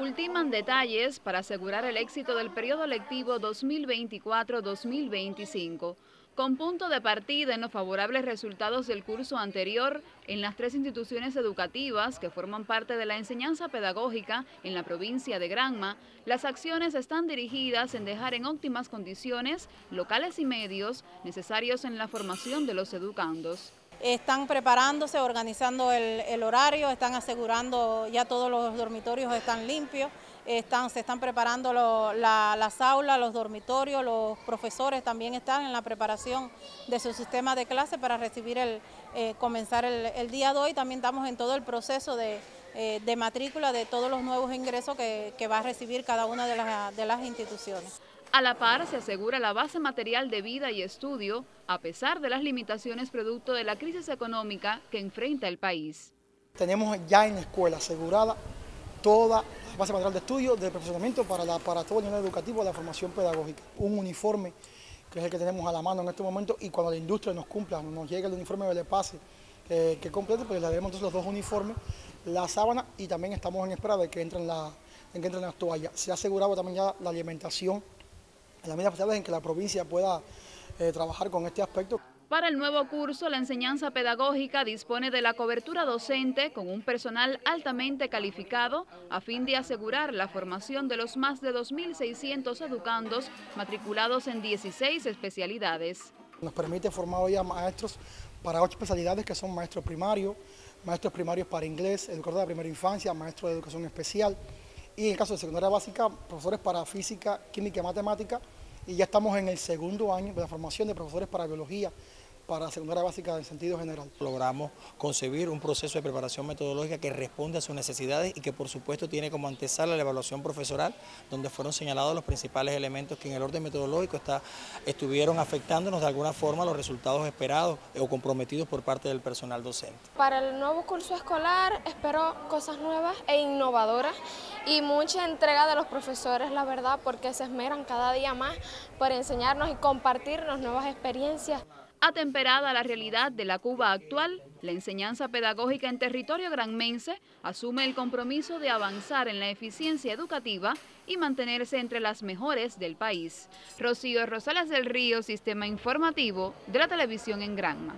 ultiman detalles para asegurar el éxito del periodo lectivo 2024-2025, con punto de partida en los favorables resultados del curso anterior en las tres instituciones educativas que forman parte de la enseñanza pedagógica en la provincia de Granma, las acciones están dirigidas en dejar en óptimas condiciones locales y medios necesarios en la formación de los educandos están preparándose, organizando el, horario, están asegurando ya todos los dormitorios están limpios, están, se están preparando las aulas, los dormitorios, los profesores también están en la preparación de su sistema de clase para recibir el, eh, comenzar el, día de hoy. También estamos en todo el proceso de, eh, matrícula de todos los nuevos ingresos que, va a recibir cada una de las instituciones. A la par se asegura la base material de vida y estudio, a pesar de las limitaciones producto de la crisis económica que enfrenta el país. Tenemos ya en la escuela asegurada toda la base material de estudio, de perfeccionamiento para, todo el nivel educativo, la formación pedagógica. Un uniforme, que es el que tenemos a la mano en este momento, y cuando la industria nos cumpla, nos llegue el uniforme de pase eh, que complete, pues le daremos los dos uniformes, la sábana, y también estamos en espera de que entren, la, en que entren las toallas. Se ha asegurado también ya la alimentación en las medidas posibles en que la provincia pueda eh, trabajar con este aspecto. Para el nuevo curso, la enseñanza pedagógica dispone de la cobertura docente con un personal altamente calificado a fin de asegurar la formación de los más de 2.600 educandos matriculados en 16 especialidades. Nos permite formar hoy a maestros para ocho especialidades que son maestros primarios, maestros primarios para inglés, educador de primera infancia, maestro de educación especial, y en el caso de secundaria básica, profesores para física, química y matemática, y ya estamos en el segundo año de la formación de profesores para biología, para la secundaria básica en sentido general. Logramos concebir un proceso de preparación metodológica que responde a sus necesidades y que por supuesto tiene como antesala la evaluación profesoral, donde fueron señalados los principales elementos que en el orden metodológico está, estuvieron afectándonos de alguna forma los resultados esperados o comprometidos por parte del personal docente. Para el nuevo curso escolar espero cosas nuevas e innovadoras y mucha entrega de los profesores, la verdad, porque se esmeran cada día más por enseñarnos y compartirnos nuevas experiencias. Atemperada la realidad de la Cuba actual, la enseñanza pedagógica en territorio granmense asume el compromiso de avanzar en la eficiencia educativa y mantenerse entre las mejores del país. Rocío Rosales del Río, Sistema Informativo de la Televisión en Granma.